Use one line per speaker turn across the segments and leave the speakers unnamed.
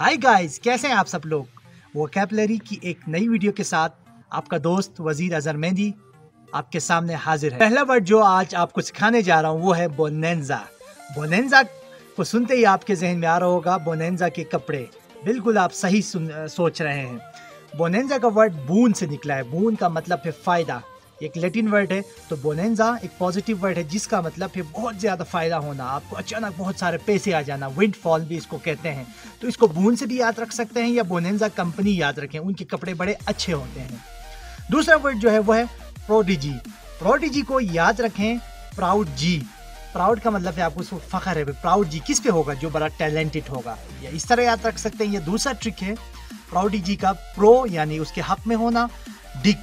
Hi guys कैसे हैं आप सब लोग? वो कैपलरी की एक नई वीडियो के साथ आपका दोस्त वज़ीर अजहर मेहंदी आपके सामने हाजिर है। पहला वर्ड जो आज आपको सिखाने जा रहा हूँ वो है बोनेंजा बोनेंजा को सुनते ही आपके जहन में आ रहा होगा बोनेंजा के कपड़े। बिल्कुल आप सही सुन, सोच रहे हैं। बोनेंजा का वर्ड बून से निकला है। बून का मतलब है फ़ायदा। एक लेटिन वर्ड है तो बोनेंजा एक पॉजिटिव वर्ड है, जिसका मतलब है बहुत ज़्यादा फ़ायदा होना, आपको अचानक बहुत सारे पैसे आ जाना विंड फॉल भी इसको कहते हैं। तो इसको बून से भी याद रख सकते हैं या बोनेंजा कंपनी याद रखें, उनके कपड़े बड़े अच्छे होते हैं। दूसरा वर्ड जो है, वो है प्रोडिजी प्रोडिजी को याद रखें प्राउड जी। प्राउड का मतलब है आपको उसको फखर है प्राउड जी किस पे होगा, जो बड़ा टैलेंटेड होगा। या इस तरह याद रख सकते हैं। ये दूसरा ट्रिक है प्राउडिजी का प्रो यानी उसके हक में होना डिक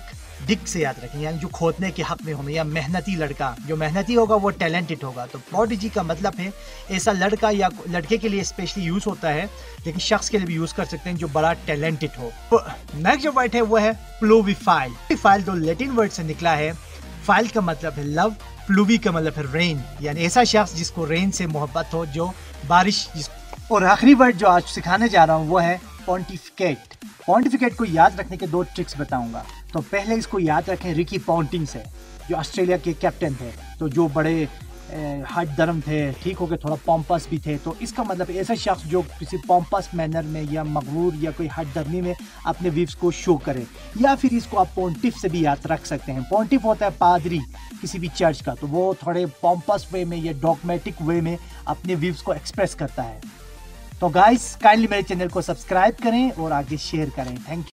डिक से याद रखें, यानी जो खोदने के हक में होना या मेहनती लड़का, जो मेहनती होगा, वो टैलेंटेड होगा। तो प्रोडिजी का मतलब है, ऐसा लड़का या लड़के के लिए स्पेशली यूज़ होता है, लेकिन शख्स के लिए भी यूज़ कर सकते हैं जो बड़ा टैलेंटेड हो। नेक्स्ट जो वर्ड है, वो है प्लोविफाइल फ़ाइल तो लेटिन वर्ड से निकला है। फ़ाइल का मतलब है लव प्लूवी का मतलब है रेन यानी ऐसा शख्स जिसको रेन से मोहब्बत हो, जो बारिश और आखिरी वर्ड जो आज सिखाने जा रहा हूँ, वो है पॉन्टिफिकेट पॉन्टिफिकेट को याद रखने के दो ट्रिक्स बताऊँगा। तो पहले इसको याद रखें रिकी पॉन्टिंग से, जो ऑस्ट्रेलिया के कैप्टन थे तो जो बड़े हट दरम थे, ठीक हो गए थोड़ा पॉम्पस भी थे तो इसका मतलब ऐसा शख्स जो किसी पॉम्पस मैनर में या मगरूर या कोई हट दरमी में अपने व्यूज़ को शो करे, या फिर इसको आप पॉन्टिफ से भी याद रख सकते हैं। पॉन्टिफ होता है पादरी किसी भी चर्च का तो वो थोड़े पॉम्पस वे में या डॉगमेटिक वे में अपने व्यूज़ को एक्सप्रेस करता है। तो गाइस काइंडली मेरे चैनल को सब्सक्राइब करें और आगे शेयर करें। Thank you